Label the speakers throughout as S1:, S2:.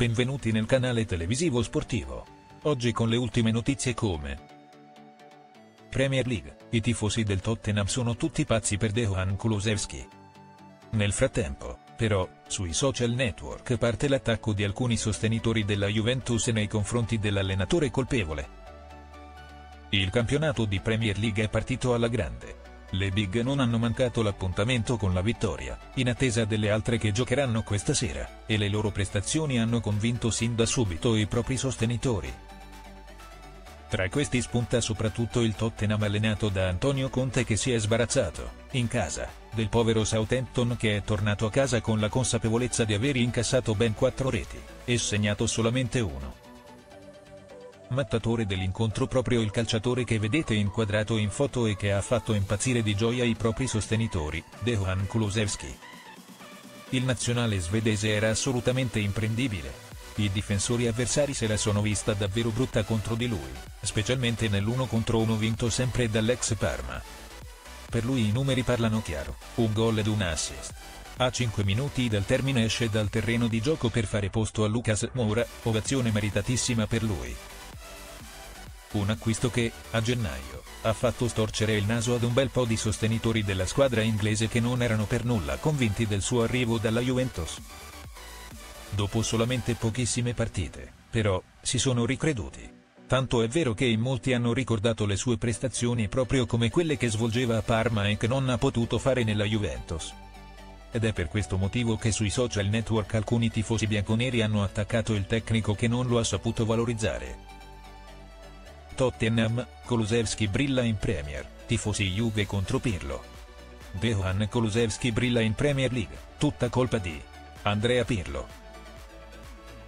S1: Benvenuti nel canale televisivo sportivo. Oggi con le ultime notizie come Premier League, i tifosi del Tottenham sono tutti pazzi per Dejan Kulusevski. Nel frattempo, però, sui social network parte l'attacco di alcuni sostenitori della Juventus nei confronti dell'allenatore colpevole. Il campionato di Premier League è partito alla grande. Le Big non hanno mancato l'appuntamento con la vittoria, in attesa delle altre che giocheranno questa sera, e le loro prestazioni hanno convinto sin da subito i propri sostenitori. Tra questi spunta soprattutto il Tottenham allenato da Antonio Conte che si è sbarazzato, in casa, del povero Southampton che è tornato a casa con la consapevolezza di aver incassato ben quattro reti, e segnato solamente uno mattatore dell'incontro proprio il calciatore che vedete inquadrato in foto e che ha fatto impazzire di gioia i propri sostenitori, Dejan Kulusevski. Il nazionale svedese era assolutamente imprendibile. I difensori avversari se la sono vista davvero brutta contro di lui, specialmente nell'uno contro uno vinto sempre dall'ex Parma. Per lui i numeri parlano chiaro, un gol ed un assist. A 5 minuti dal termine esce dal terreno di gioco per fare posto a Lucas Moura, ovazione meritatissima per lui. Un acquisto che, a gennaio, ha fatto storcere il naso ad un bel po' di sostenitori della squadra inglese che non erano per nulla convinti del suo arrivo dalla Juventus. Dopo solamente pochissime partite, però, si sono ricreduti. Tanto è vero che in molti hanno ricordato le sue prestazioni proprio come quelle che svolgeva a Parma e che non ha potuto fare nella Juventus. Ed è per questo motivo che sui social network alcuni tifosi bianconeri hanno attaccato il tecnico che non lo ha saputo valorizzare. Tottenham, Kulusevski brilla in Premier, tifosi Juve contro Pirlo. Dejan Kulusevski brilla in Premier League, tutta colpa di Andrea Pirlo.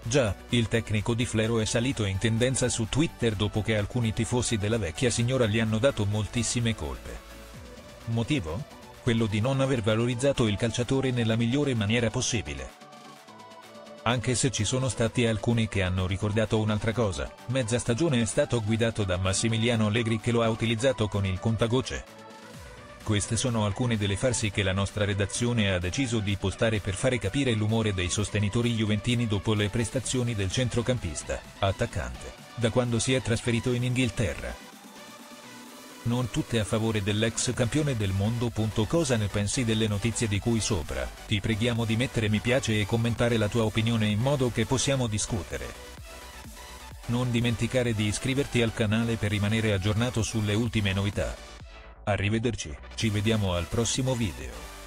S1: Già, il tecnico di Flero è salito in tendenza su Twitter dopo che alcuni tifosi della vecchia signora gli hanno dato moltissime colpe. Motivo? Quello di non aver valorizzato il calciatore nella migliore maniera possibile. Anche se ci sono stati alcuni che hanno ricordato un'altra cosa, mezza stagione è stato guidato da Massimiliano Allegri che lo ha utilizzato con il contagoce. Queste sono alcune delle farsi che la nostra redazione ha deciso di postare per fare capire l'umore dei sostenitori juventini dopo le prestazioni del centrocampista, attaccante, da quando si è trasferito in Inghilterra non tutte a favore dell'ex campione del mondo. Cosa ne pensi delle notizie di cui sopra? Ti preghiamo di mettere mi piace e commentare la tua opinione in modo che possiamo discutere. Non dimenticare di iscriverti al canale per rimanere aggiornato sulle ultime novità. Arrivederci, ci vediamo al prossimo video.